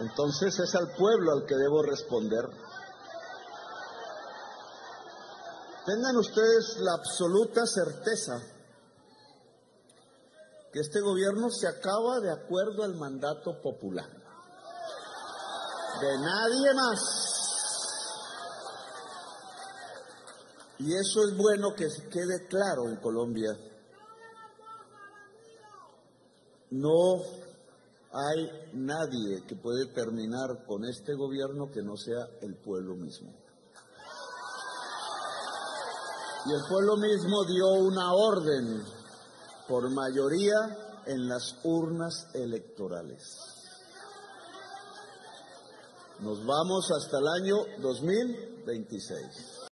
Entonces es al pueblo al que debo responder. Tengan ustedes la absoluta certeza que este gobierno se acaba de acuerdo al mandato popular. De nadie más. Y eso es bueno que quede claro en Colombia. No hay nadie que puede terminar con este gobierno que no sea el pueblo mismo. Y el pueblo mismo dio una orden por mayoría en las urnas electorales. Nos vamos hasta el año 2026.